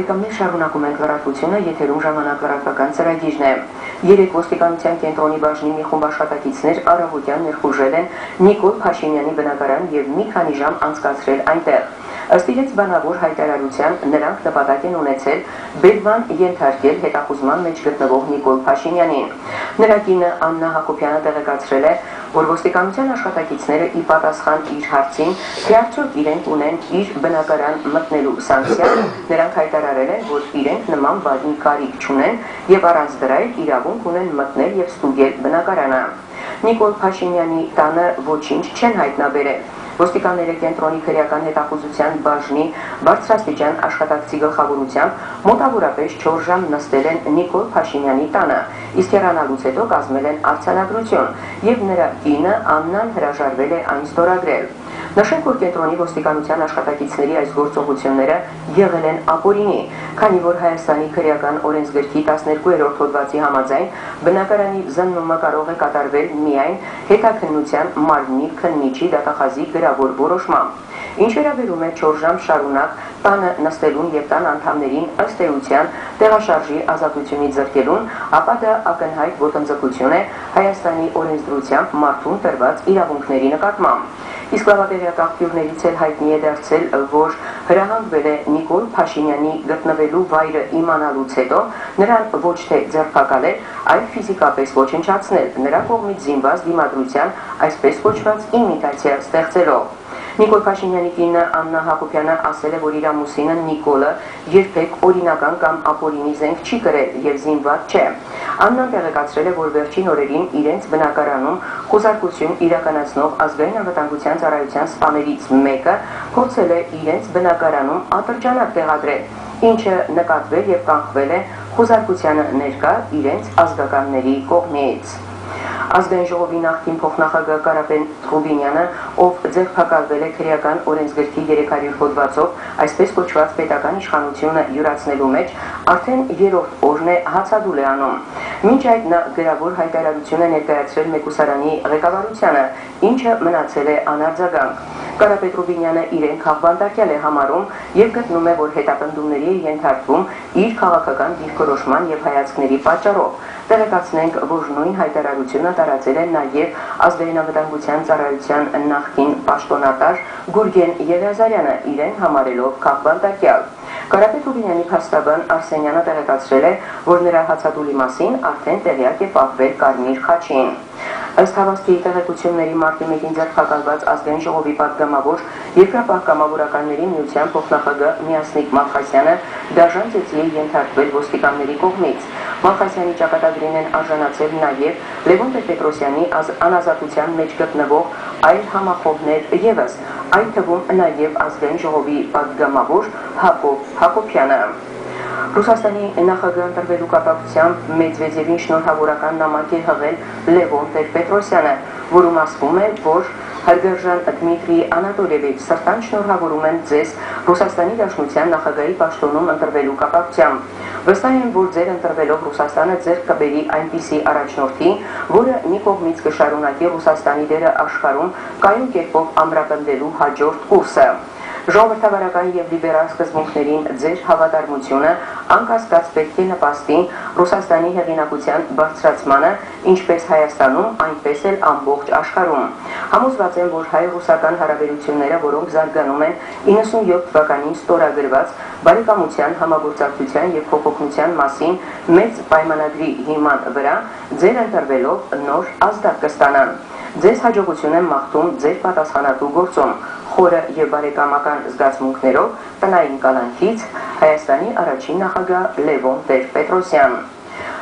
Բարեկամներ շարունակում ենք լրատվությունը, եթերում ժամանակ լրատվական ծրագիրն է։ Երեք ոստիկանության կենտրոնի բաժնի մի խումբ աշխատակիցներ առավոտյան ներխուժել են Նիկոլ Փաշինյանի բնակարան եւ մի քանի ժամ անցկացրել այնտեղ։ Ըստ իրենց բանավոր հայտարարության նրանք նպատակ են ունեցել Բերման ենթարկել հետախուզման մեջ գտնվող Նիկոլ Փաշինյանին։ Նրա կինը Աննա Հակոբյանը տեղեկացրել է, որ ոստիկանության աշխատակիցները ի պատասխան իր հարցին, թե արդյոք իրենք ունեն իր բնակարան մտնելու սանկցիա, նրանք հայտարարել են, որ իրենք նման բանի կարիք չունեն եւ առանց դրա իրավունք ունեն մտնել եւ ստուգել բնակարանը։ Նիկոլ Փաշինյանի տանը ոչինչ չեն հայտնաբերել։ Ոստիկանները կենտրոնի քրեական հետախուզության բաժնի բարձրաստիճան աշխատակցի գլխավորությամբ մոտավորապես 4 ժամ նստել են Նիկոլ Փաշինյանի տանը, իսկ հեռանալուց հետո կազմել են արցանագրություն եւ նրա կինը Աննան հրաժարվել է այն ստորագրել։ Նշենք, որ կենտրոնի ոստիկանության աշխատակիցների այս գործողությունները եղել են ապօրինի, քանի որ Հայաստանի քրեական օրենսգրքի 12-րդ հոդվածի համաձայն բնակարանի զննումը կարող է կատարվել միայն հետաքննության մարմնի քննիչի դատախազի գրավոր որոշմամբ։ Ինչ վերաբերում է 4 ժամ շարունակ տանը նստելուն եւ տան անդամներին ըստ էության տեղաշարժի ազատությունից զրկելուն, ապա դա ակնհայտ ոտնձգություն է Հայաստանի օրենսդրությամբ մարդուն տրված իրավունքների նկատմամբ։ Իսկ լավատեղյակ աղբյուրներից էլ հայտնի է դարձել, որ հրահանգվել է Նիկոլ Փաշինյանի գտնվելու վայրը իմանալուց հետո նրան ոչ թե ձերբակալել, այլ ֆիզիկապես ոչնչացնել նրա կողմից զինված դիմադրության այսպես կոչված իմիտացիա ստեղծելով։ Նիկոլ Փաշինյանի կինը Աննա Հակոբյանը ասել է, որ իր ամուսինը Նիկոլը երբեք օրինական կամ ապօրինի զենք չի կրել եւ զինված չէ։ Աննան տեղեկացրել է, որ վերջին օրերին իրենց բնակարանում խոզարկություն իրականացնող ազգային անվտանգության ծառայության սպաներից մեկը փորձել է իրենց բնակարանում ատրճանակ տեղադրել, ինչը նկատվել եւ կանխվել է խոզարկությանը ներկա իրենց ազգականների կողմից ազգային ժողովի նախկին փոխնախագահ Կարապեն Ռուբինյանը, ով ձերբակալվել է քրեական օրենսգրքի 300 հոդվածով, այսպես կոչված պետական իշխանությունը յուրացնելու մեջ, արդեն երրորդ օրն է հացադուլ է անում։ Մինչ այդ նա գրավոր հայտարարություն է ներկայացրել Մեկուսարանի ղեկավարությանը, ինչը մնացել է անարձագանք։ Կարապետ Ռուբինյանը իրեն քաղբանտակյալ է համարում եւ գտնում է, որ հետապնդումների է ենթարկվում իր քաղաքական դիրքորոշման եւ հայացքների պատճառով։ Տեղեկացնենք, որ նույն հայտարարությունը տարածել է նաև ազգային անվտանգության ծառայության նախկին պաշտոնատար Գուրգեն Եղիազարյանը իրեն համարելով քաղբանտակյալ։ Կարապետ Ուբինյանի փաստաբան Արսենյանը տեղեկացրել է, որ նրա հացադուլի մասին արդեն տեղյակ է պահվել Կարմիր խաչին։ Այս հավաստի տեղեկությունների մարտի 1-ին ձեռքակալված ազգային ժողովի պատգամավոր երկրապահ կամավորականների միության փոխնախագահ Միասնիկ Մալխասյանը դաժան ծեցի է ենթարկվել ոստիկանների կողմից։ Մալխասյանի ճակատագրին են արժանացել նաև Լևոն Պետրոսյանի անազատության մեջ գտնվող այլ համախոհներ եւս, այդ թվում նաև ազգային ժողովի պատգամավոր Հակոբ Հակոբյանը։ Ռուսաստանի նախագահ ընտրվելու կապակցությամբ Մեդվեդևին շնորհավորական նամակ է հղել Լևոն Տեր-Պետրոսյանը, որում ասվում է, որ Հարգարժան Դմիտրի Անատոլիևիչ սրտան շնորհավորում եմ ձեզ Ռուսաստանի Դաշնության նախագահի պաշտոնում ընտրվելու կապակցությամբ։ Վստահ եմ, որ ձեր ընտրվելով Ռուսաստանը ձեր կբերի այնպիսի առաջնորդի, որը մի կողմից կշարունակի Ռուսաստանի դերը աշխարհում կայուն կերպով ամրապնդելու հաջորդ կուրսը ժողովրդավարական եւ լիբերալ սկզբունքներին ձեր հավատարմությունը անկասկած պետք է նպաստի Ռուսաստանի հեղինակության բարձրացմանը, ինչպես Հայաստանում, այնպես էլ ամբողջ աշխարհում։ Համոզված եմ, որ հայ-ռուսական հարաբերությունները, որոնք զարգանում են 97 թվականին ստորագրված բարեկամության, համագործակցության եւ փոխօգնության մասին մեծ պայմանագրի հիման վրա ձեր ընտրվելով նոր ազդակ կստանան։ Ձեզ հաջողություն եմ մաղթում ձեր պատասխանատու գործում խորը եւ բարեկամական զգացմունքներով տնային կալանքից Հայաստանի առաջին նախագահ Լևոն Տեր-Պետրոսյան։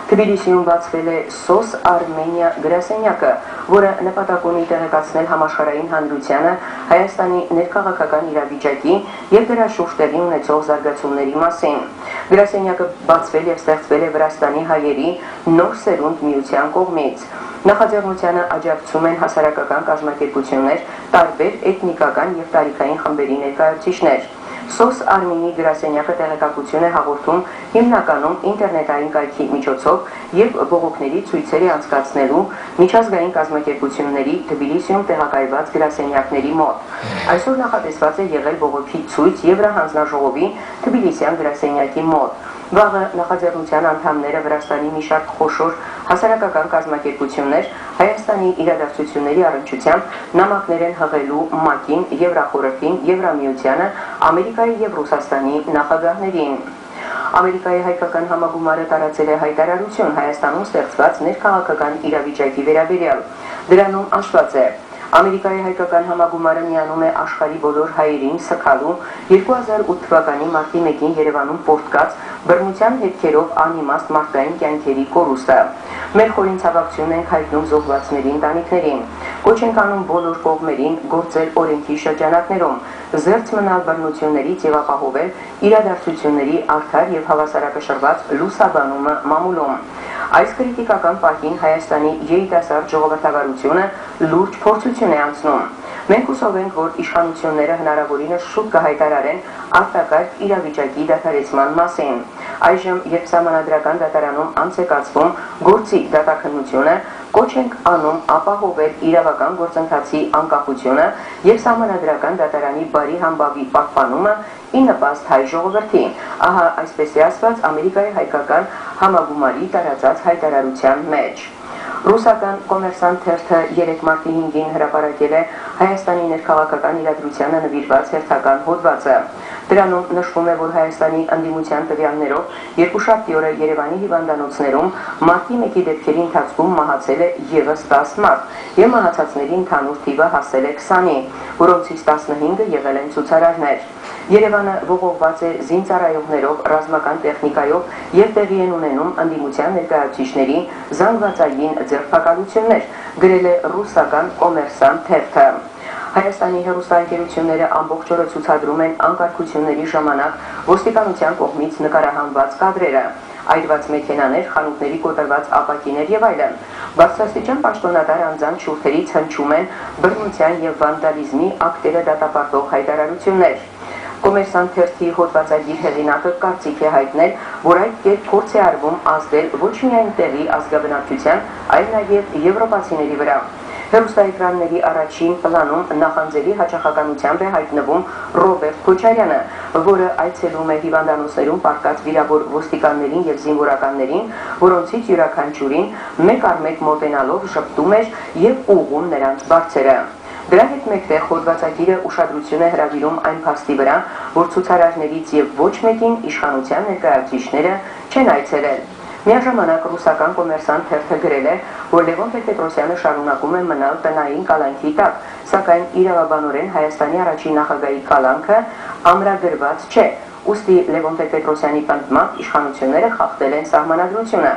Թբիլիսիում բացվել է SOS Armenia գրասենյակը, որը նպատակ ունի տեղեկացնել համաշխարհային հանրությանը Հայաստանի ներքաղաքական իրավիճակի եւ դրա շուրջ տեղի ունեցող զարգացումների մասին։ Գրասենյակը բացվել եւ ստեղծվել է Վրաստանի հայերի նոր սերունդ միության կողմից։ Նախաձեռնությանը աջակցում են հասարակական կազմակերպություններ, տարբեր էթնիկական եւ տարիքային խմբերի ներկայացուցիչներ։ SOS Armini գրասենյակը տեղեկատվություն է հաղորդում հիմնականում ինտերնետային կայքի միջոցով եւ բողոքների ցույցերի անցկացնելու միջազգային կազմակերպությունների Թբիլիսիում տեղակայված գրասենյակների մոտ։ Այսօր նախատեսված է եղել բողոքի ցույց Եվրահանձնաժողովի Թբիլիսյան գրասենյակի մոտ։ Վաղը նախաձեռնության անդամները Վրաստանի մի շարք խոշոր հասարակական կազմակերպություններ Հայաստանի իրադարձությունների առնչությամբ նամակներ են հղելու ՄԱԿ-ին, Եվրախորհրդին, Եվրամիությանը, Ամերիկայի եւ Ռուսաստանի նախագահներին։ Ամերիկայի հայկական համագումարը տարածել է հայտարարություն Հայաստանում ստեղծված ներքաղաքական իրավիճակի վերաբերյալ։ Դրանում ասված է. Ամերիկայի հայկական համագումարը միանում է աշխարի բոլոր հայերին սքալու 2008 թվականի մարտի 1-ին Երևանում պորտկած բռնության հետքերով անիմաստ մարդկային կյանքերի կորուստը։ Մեր խորին ցավակցությունն ենք հայտնում զոհվածների ընտանիքներին։ Կոչ ենք անում բոլոր կողմերին գործել օրենքի շրջանակներում, զերծ մնալ բռնություններից եւ ապահովել իրադարձությունների արդար եւ հավասարակշռված լուսաբանումը մամուլում։ Այս քրիտիկական պահին Հայաստանի երիտասարդ ժողովրդավարությունը լուրջ փորձություն է անցնում Մենք հուսով ենք, որ իշխանությունները հնարավորինս շուտ կհայտարարեն արտակարգ իրավիճակի դադարեցման մասին։ Այժմ, երբ համանadrական դատարանում անց է կացվում գործի դատաքննությունը, կոչ ենք անում ապահովել իրավական գործընթացի անկախությունը եւ համանadrական դատարանի բարի համբավի պահպանումը ի նպաստ հայ ժողովրդի։ Ահա այսպես է ասված Ամերիկայի հայկական համագումարի տարածած հայտարարության մեջ։ Ռուսական կոմերսանտ թերթը 3 մարտի 5-ին հրապարակել է Հայաստանի ներքաղաքական իրադրությանը նվիրված հերթական հոդվածը։ Դրանում նշվում է, որ Հայաստանի անդիմության տվյալներով երկուշաբթի օրը Երևանի հիվանդանոցներում մարտի 1-ի դեպքերի ընթացքում մահացել է եւս 10 մարդ եւ մահացածների ընդհանուր թիվը հասել է 20-ի, որոնցից 15-ը եղել են ցուցարարներ։ Երևանը ողողված է զինծառայողներով, ռազմական տեխնիկայով եւ տեղի են ունենում անդիմության ներկայացուցիչների զանգվածային ձերբակալություններ, գրել է ռուսական կոմերսանտ թերթը։ Հայաստանի հերոստանգերությունները ամբողջ օրը ցուցադրում են անկարգությունների ժամանակ ոստիկանության կողմից նկարահանված կադրերը այրված մեքենաներ, խանութների կոտրված ապակիներ եւ այլն։ Բարձրաստիճան պաշտոնատար անձանց շուրթերից հնչում են բռնության եւ վանդալիզմի ակտերը դատապարտող հայտարարություններ։ Կոմերսանտ թերթի հոդվածագիր հեղինակը կարծիք է հայտնել, որ այդ կերպ փորձ է արվում ազդել ոչ միայն տեղի ազգաբնակչության, այլ նաև եվրոպացիների վրա։ Հերոստայեկրանների առաջին պլանում նախանձելի հաճախականությամբ է հայտնվում Ռոբերտ Քոչարյանը, որը այցելում է հիվանդանոցներում պարկած վիրավոր ոստիկաններին եւ զինվորականներին, որոնցից յուրաքանչյուրին մեկ առ մեկ մոտենալով շփտում էր եւ ուղում նրանց բարձերը։ Դրա հետ մեկտեղ հոդվածագիրը ուշադրություն է հրավիրում այն փաստի վրա, որ ցուցարարներից եւ ոչ մեկին իշխանության ներկայացուցիչները չեն այցելել։ Միաժամանակ ռուսական կոմերսանտ թերթը գրել է, որ Լևոն Տեր-Պետրոսյանը շարունակում է մնալ տնային կալանքի տակ, սակայն իրավաբանորեն Հայաստանի առաջին նախագահի կալանքը ամրագրված չէ, Ոստի Լևոն Տեր-Պետրոսյանի պնդմամբ իշխանությունները խախտել են սահմանադրությունը,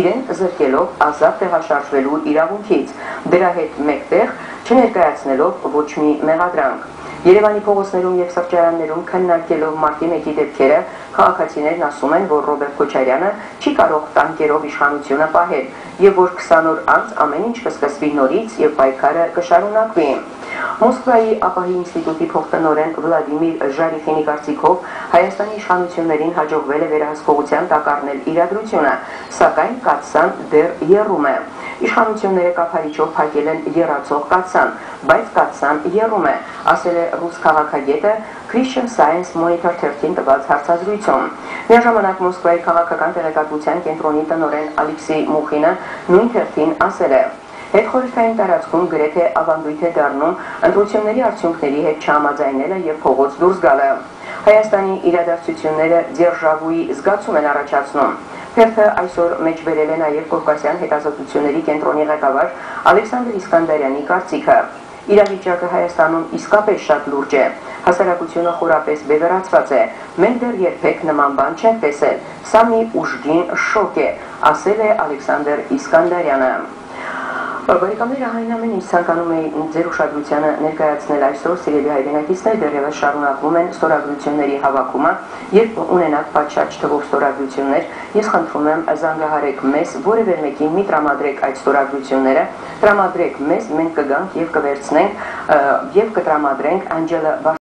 իրեն զրկելով ազատ տեղաշարժվելու իրավունքից։ Դրա հետ մեկտեղ չներկայացնելով ոչ մի մեղադրանք։ Երևանի փողոցներում եւ սրճարաններում քննարկելով մարտի 1-ի դեպքերը քաղաքացիներն ասում են, որ Ռոբերտ Քոչարյանը չի կարող տանկերով իշխանությունը պահել եւ որ 20 օր անց ամեն ինչ կսկսվի նորից եւ պայքարը կշարունակվի։ Մոսկվայի ապահի ինստիտուտի փոխտնօրեն Վլադիմիր Ժարիխինի կարծիքով Հայաստանի իշխանություններին հաջողվել է վերահսկողության տակառնել իրադրությունը, սակայն կացան դեռ երում է։ Իշխանությունները կափարիչով փակել են երացող կացան, բայց կացան երում է, ասել է ռուս քաղաքագետը Christian Science Monitor 13-ին տված հարցազրույցում։ Միաժամանակ Մոսկվայի քաղաքական տեղեկատվության կենտրոնի տնօրեն Ալեքսեյ Մուխինը նույն թերթին ասել է. Հետխորհրդային տարածքում գրեթե ավանդույթ է դառնում ընտրությունների արդյունքների հետ չհամաձայնելը եւ փողոց դուրս գալը։ Հայաստանի իրադարձությունները ձերժավուի զգացում են առաջացնում։ Թերթը այսօր մեջբերել է նաև Կովկասյան հետազոտությունների կենտրոնի ղեկավար Ալեքսանդր Իսկանդարյանի կարծիքը։ Իրավիճակը Հայաստանում իսկապես շատ լուրջ է։ Հասարակությունը խորապես բևեռացված է։ Մենք դեռ երբեք նման բան չենք տեսել։ Սա մի ուժգին շոկ է, ասել է Ալեքսանդր Իսկանդարյանը։ Բարեկամներ այնամեն ինչ ցանկանում էի ձեր ուշադրությանը ներկայացնել այսօր սիրելի հայրենակիցներ դեռևս շարունակվում են ստորագրությունների հավաքումը երբ ունենաք պատշաճ թվով ստորագրություններ ես խնդրում եմ զանգահարեք մեզ որևէ մեկին մի տրամադրեք այդ ստորագրությունները տրամադրեք մեզ մենք կգանք եւ կվերցնենք եւ կտրամադրենք Անջելա